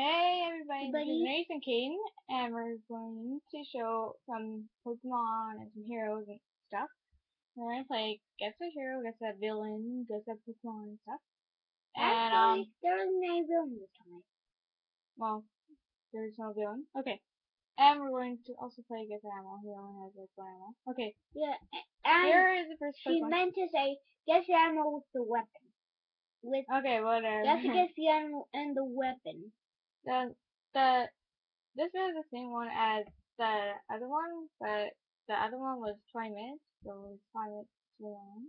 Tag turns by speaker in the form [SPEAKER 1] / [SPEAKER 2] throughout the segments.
[SPEAKER 1] Hey everybody, this is
[SPEAKER 2] Everybody.
[SPEAKER 1] Nathan Caden, and we're going to show some Pokemon and some heroes and stuff. We're gonna play Guess a Hero, Guess a Villain, Guess a Pokemon and stuff. And, um,
[SPEAKER 2] Actually, there was no villain this time.
[SPEAKER 1] well, there's no villain. Okay. And we're going to also play Guess an Animal. He only has like one animal. Okay,
[SPEAKER 2] Yeah, and
[SPEAKER 1] here is the first
[SPEAKER 2] she
[SPEAKER 1] Pokemon.
[SPEAKER 2] meant to say, guess the animal with the weapon. With
[SPEAKER 1] Okay, whatever.
[SPEAKER 2] guess the animal and the weapon.
[SPEAKER 1] The, the, this is the same one as the other one, but the other one was 20 minutes, so it's 5 minutes too long.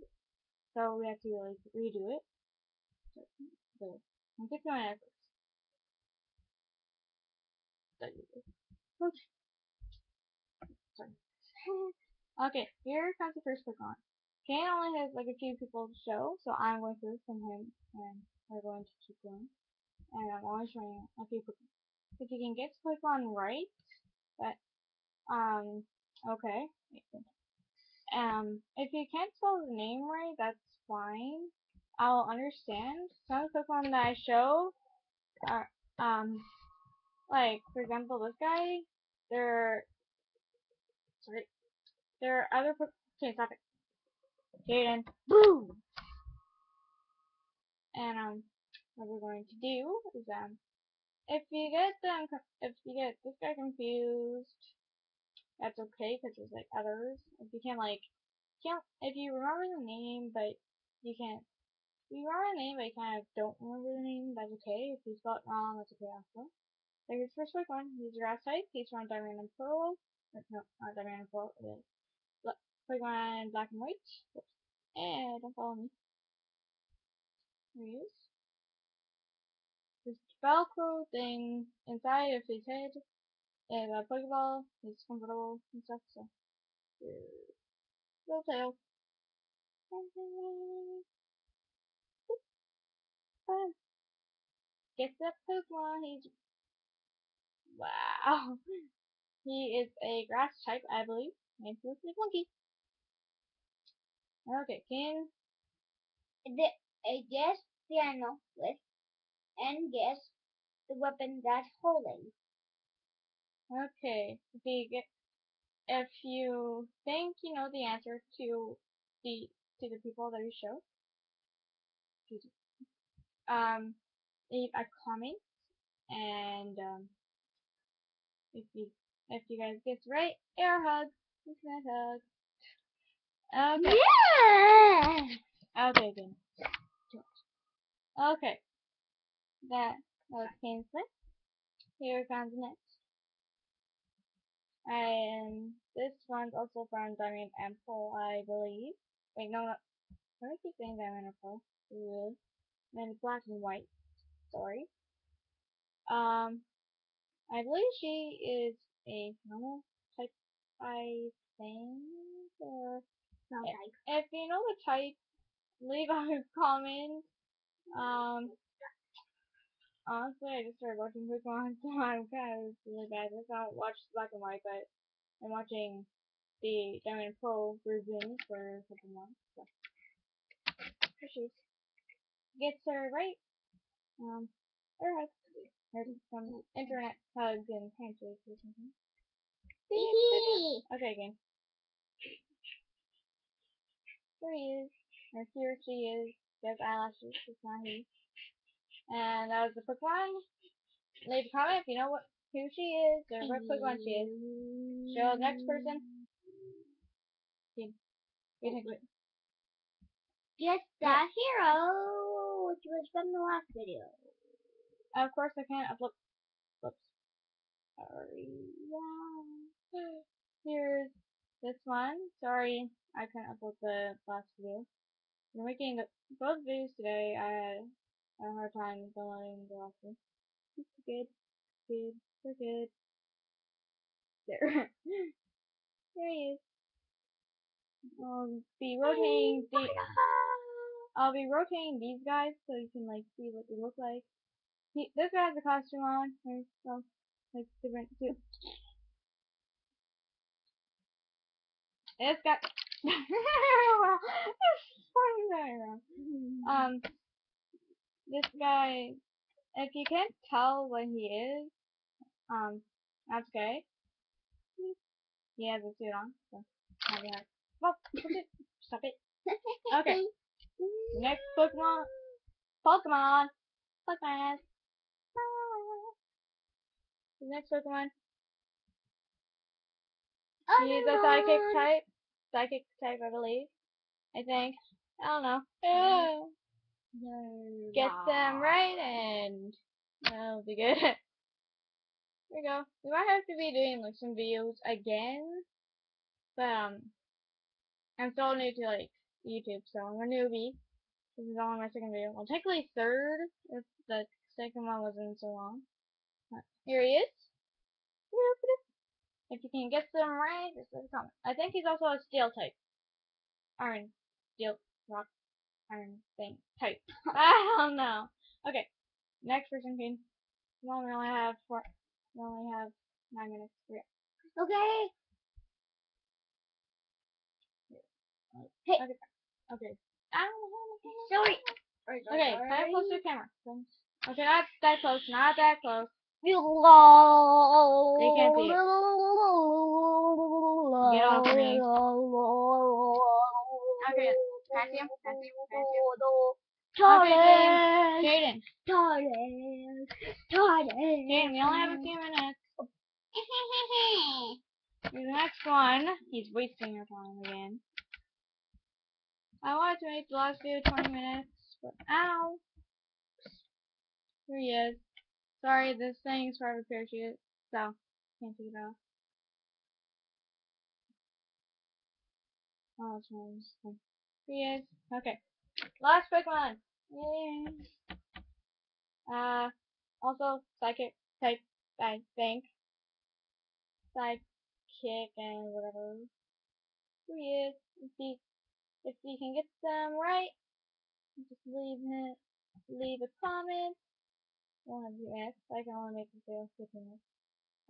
[SPEAKER 1] So we have to like redo it. So, I'm my efforts. Okay. Okay, here comes the first Pokemon. Kane only has like a few people to show, so I'm going to from him, and we're going to keep going. And I'm only showing a. If you can get to click on right, but um, okay. Um, if you can't spell the name right, that's fine. I'll understand. Some Pokemon that I show are, um, like, for example, this guy, there, sorry, there are other okay, stop it. Jaden.
[SPEAKER 2] Boom!
[SPEAKER 1] And, um, what we're going to do is, um, if you get them, if you get this guy confused, that's okay, because there's, like, others. If you can't like, can't, if you remember the name, but you can't, you remember the name, but you kind of don't remember the name, that's okay. If you spell it wrong, that's okay also. So here's the first Pokemon. He's a grass type. He's from Diamond and Pearl. No, not Diamond and Pearl. It is Bla- Pokemon Black and White. Whoops. Eh, don't follow me. There he is. Velcro thing inside of his head and a Pokeball. He's comfortable and stuff, so. Little tail. Fun. Get that Pokemon. He's wow. He is a grass type, I believe. Named Felicity Monkey. Okay, King.
[SPEAKER 2] The, uh, guess piano with and guess the weapon that's holding.
[SPEAKER 1] Okay, if you if you think you know the answer to the to the people that you show, um, leave a comment, and um, if you if you guys get right, air hug, a hug. Okay,
[SPEAKER 2] Yeah!
[SPEAKER 1] okay, then. Okay, that was Kane's list. Here comes next. And this one's also from Diamond and Pearl, I believe. Wait, no, no. Why do I keep saying Diamond and Pearl? Ugh. And Black and White. Sorry. Um, I believe she is a normal type, I think, or
[SPEAKER 2] Not
[SPEAKER 1] Yeah.
[SPEAKER 2] like
[SPEAKER 1] if you know the type, leave a comment. Um, honestly, I just started watching Pokemon, so I'm kind of really bad. I don't watch Black and White, but I'm watching the Diamond and Pearl version for Pokemon. So, here she is. Gets her right. Um, or hugs. There's some internet hugs and handshakes or something. Okay, again. There he is. Or here she is. She has eyelashes. It's not he. And that was the Pokemon. Leave a comment if you know what who she is or what Pokemon she is. Show the next person.
[SPEAKER 2] Guess the hero, which was from the last video.
[SPEAKER 1] Of course, I can't upload. Whoops. Sorry. Yeah. Here's this one. Sorry, I couldn't upload the last video. We're making both videos today. I had a hard time downloading the last one. Good. Good. We're good. There. there he is. I'll be rotating the. I'll be rotating these guys so you can like see what they look like. He, this guy has a costume on. There's well, like different too. This guy. um, this guy if you can't tell what he is, um, that's okay. He has a suit on, so not. Well, stop it. Okay. Next Pokemon. Pokemon. Pokemon. The next Pokemon.
[SPEAKER 2] Oh,
[SPEAKER 1] He's a psychic type. Psychic type, I believe. I think. I don't know. Yeah. Get them right and that'll be good. Here we go. We might have to be doing like some videos again. But um I'm still new to like YouTube, so I'm a newbie. This is only my second video. Well technically third if the second one wasn't so long. But here he is. If you can get them right, just leave a comment. I think he's also a steel type. Iron, steel, rock, iron thing type. I don't know. Okay, next person. Well, we only have four. We only have nine minutes.
[SPEAKER 2] Okay. Hey.
[SPEAKER 1] Okay. Okay. Ow,
[SPEAKER 2] Sorry.
[SPEAKER 1] Okay, that close to the camera. Okay, not that close. Not that close.
[SPEAKER 2] You
[SPEAKER 1] can't see it. Get off me. Okay, pass him, pass
[SPEAKER 2] Torres.
[SPEAKER 1] Jaden.
[SPEAKER 2] Torres. Torres.
[SPEAKER 1] Jaden, we only have a few minutes. The next one. He's wasting your time again. I wanted to make the last video 20 minutes, but ow. Here he is. Sorry, this thing is of parachute, so can't take it off. Oh, it's is. Okay. Last Pokemon. Yay. Uh, also psychic type, I think. Psychic and whatever. Here he is. If he, if he can get them right, just leave it, leave a comment. One of you asked. I can only make video 15 minutes.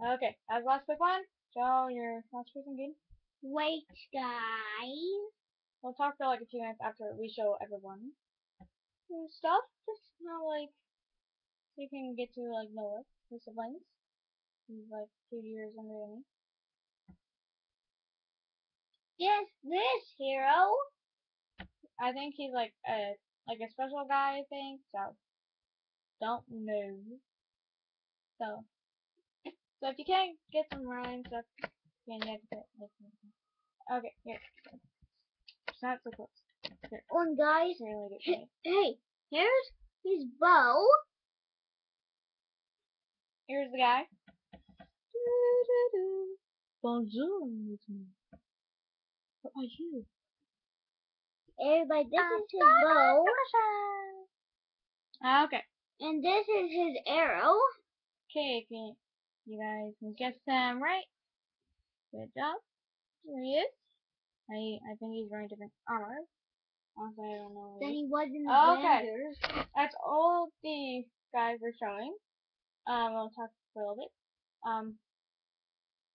[SPEAKER 1] Okay, the last one. Show your last person game.
[SPEAKER 2] Wait, guys.
[SPEAKER 1] We'll talk for like a few minutes after we show everyone some stuff. Just how like you can get to like know us, your siblings. He's like two years than me.
[SPEAKER 2] Guess this hero.
[SPEAKER 1] I think he's like a like a special guy. I think so. Don't know. So so if you can't get some rhymes stuff, you put like something. Okay, here. It's not so close.
[SPEAKER 2] One guys.
[SPEAKER 1] Here, like it.
[SPEAKER 2] Hey, hey, here's his bow.
[SPEAKER 1] Here's the guy. Bonjour, it's me. What are you?
[SPEAKER 2] Everybody, this is his bow,
[SPEAKER 1] Ah, Okay.
[SPEAKER 2] and this is his arrow.
[SPEAKER 1] Okay, if you, you guys can guess them right. Good job. Here he is. I I think he's wearing different armor. Also, I don't know.
[SPEAKER 2] Then he was in the
[SPEAKER 1] Okay.
[SPEAKER 2] Avengers.
[SPEAKER 1] That's all the guys we're showing. Um, we'll talk for a little bit. Um,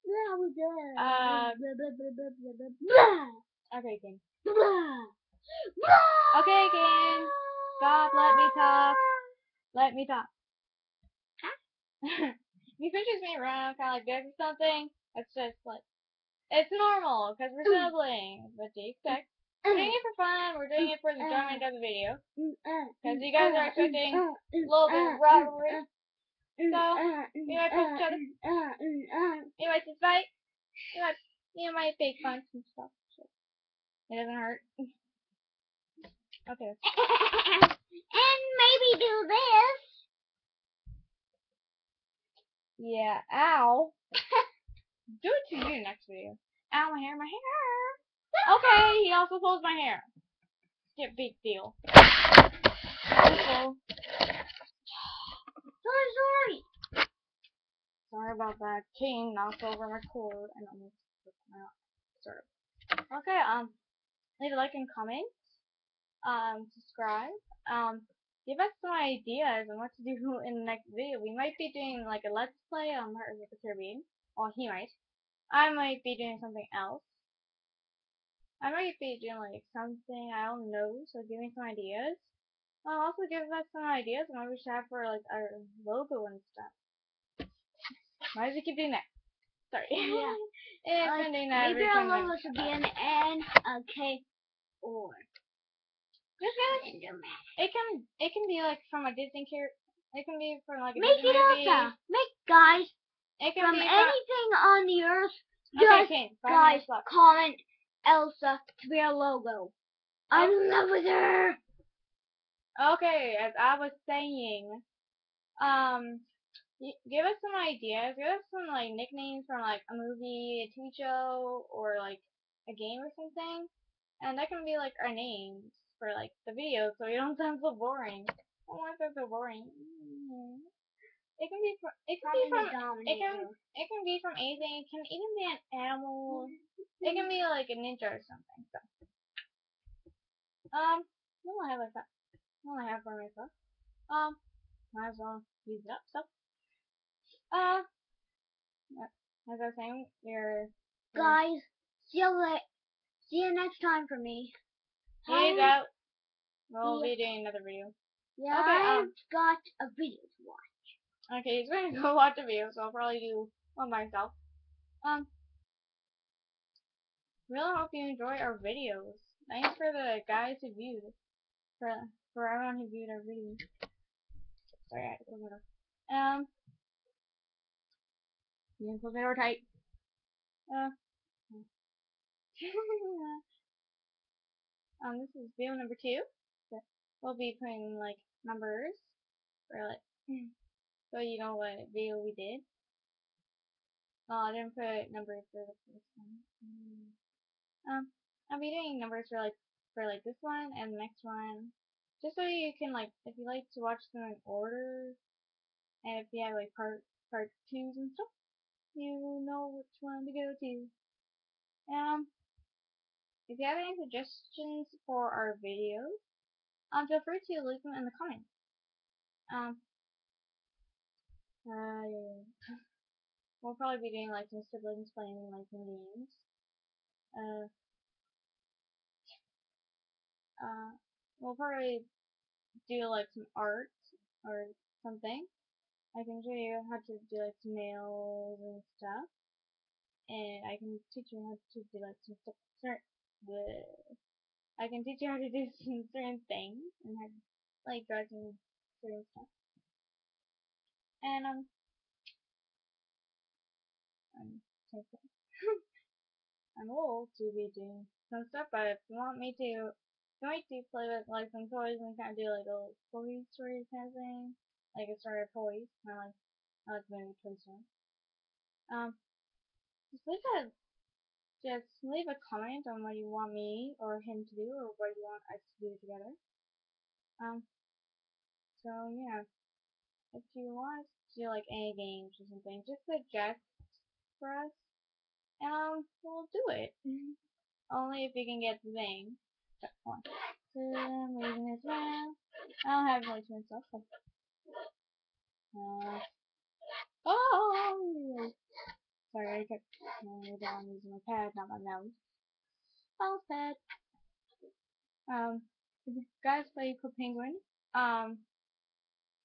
[SPEAKER 2] Yeah, we did.
[SPEAKER 1] Uh,
[SPEAKER 2] blah, blah, blah, blah, blah, blah, blah,
[SPEAKER 1] okay,
[SPEAKER 2] blah, blah.
[SPEAKER 1] Okay, Ken. Stop, let me talk. Let me talk. you could just me around kind of like this or something. It's just like, it's normal because we're mm. siblings. But do you mm. expect? We're doing mm. it for fun. We're doing it for the enjoyment of the video. Because you guys are expecting a little bit of rivalry. So, we might push each other. You might just fight. You might, you might fake punch and stuff. It doesn't hurt. okay.
[SPEAKER 2] and maybe do this.
[SPEAKER 1] Yeah. Ow. Do it to you next video. Ow, my hair, my hair. Okay, he also pulls my hair. Yeah, big deal.
[SPEAKER 2] Sorry, sorry.
[SPEAKER 1] Sorry about that. King knocked over my cord and almost took my sort of. Okay, um, leave a like and comment. Um, subscribe. Um, give us some ideas on what to do in the next video. We might be doing like a let's play on Pirates of the Caribbean. Well, he might. I might be doing something else. I might be doing like something I don't know. So give me some ideas. Uh, also give us some ideas on what we should have for like our logo and stuff. Why does it keep doing that? Sorry.
[SPEAKER 2] Yeah.
[SPEAKER 1] it's
[SPEAKER 2] Like,
[SPEAKER 1] been doing that
[SPEAKER 2] maybe
[SPEAKER 1] every
[SPEAKER 2] our logo should be an N, a K, or
[SPEAKER 1] Just us- it can it can be like from a Disney character. It can be from like a
[SPEAKER 2] Make
[SPEAKER 1] Disney
[SPEAKER 2] it
[SPEAKER 1] movie.
[SPEAKER 2] Elsa. Make guys from
[SPEAKER 1] be
[SPEAKER 2] anything on the earth.
[SPEAKER 1] from, okay,
[SPEAKER 2] Just
[SPEAKER 1] okay,
[SPEAKER 2] guys comment Elsa to be our logo. I'm in love with her.
[SPEAKER 1] Okay, as I was saying, um, give us some ideas. Give us some like nicknames from like a movie, a TV show, or like a game or something, and that can be like our names for like the video, so we don't sound so boring. I don't want to sound so boring. It can be from. It can be from. It can. It can be from anything. It can even be an animal. It can be like a ninja or something. So, um, what do I have like that? What do I have for myself? Um, might as well use it up. So, uh, as I was saying, we're
[SPEAKER 2] Guys, see you la- See you next time for me. Hi.
[SPEAKER 1] out. We'll
[SPEAKER 2] Yeah.
[SPEAKER 1] be doing another video.
[SPEAKER 2] Yeah,
[SPEAKER 1] Okay,
[SPEAKER 2] I've
[SPEAKER 1] um,
[SPEAKER 2] got a video to watch.
[SPEAKER 1] Okay, he's gonna go watch a video, so I'll probably do one myself. Um, really hope you enjoy our videos. Thanks for the guys who viewed. For for everyone who viewed our videos. Sorry, I had to close my door. Um, you can close my door tight. Uh, um, this is video number two. So we'll be putting like numbers for like so you know what video we did. Oh, I didn't put numbers for the first one. Mm. Um, I'll be doing numbers for like for like this one and the next one, just so you can like if you like to watch them in order, and if you have like part part twos and stuff, you know which one to go to. Um, if you have any suggestions for our videos, um, feel free to leave them in the comments. Um, uh, we'll probably be doing like some siblings playing like some games. Uh, uh, we'll probably do like some art or something. I can show you how to do like some nails and stuff. And I can teach you how to do like some stuff. I can teach you how to do some certain things and how to like draw some certain stuff. And um, I'm typing. I'm old to be doing some stuff, but if you want me to, if you want me to play with like some toys and kind of do like a toy story kind of thing, like a story of toys, kind of like I like maybe Toy Story. Um, just leave a just leave a comment on what you want me or him to do or what you want us to do together. Um, so yeah, if you want to do like any games or something, just suggest for us, and um, we'll do it. Only if you can get the thing. So, one, I'm moving this around. I don't have really much. So. Uh, oh! Sorry, I kept going down using my pad, not my mouse. Mouse pad. Um, guys play Penguin, um,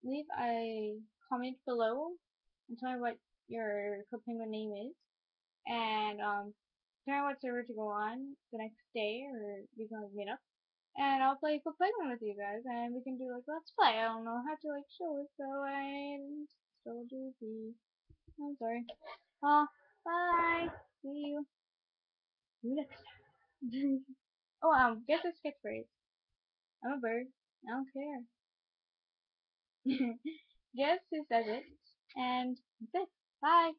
[SPEAKER 1] leave a comment below and tell me what your Club Penguin name is. And, um, tell me what server to go on the next day, or we can like meet up. And I'll play Club Penguin with you guys, and we can do like let's play. I don't know how to like show it, so I'm still do the. I'm sorry. Uh, bye. See you. Next time. oh, um, guess a sketchphrase. I'm a bird. I don't care. Guess who says it? And that's it. Bye.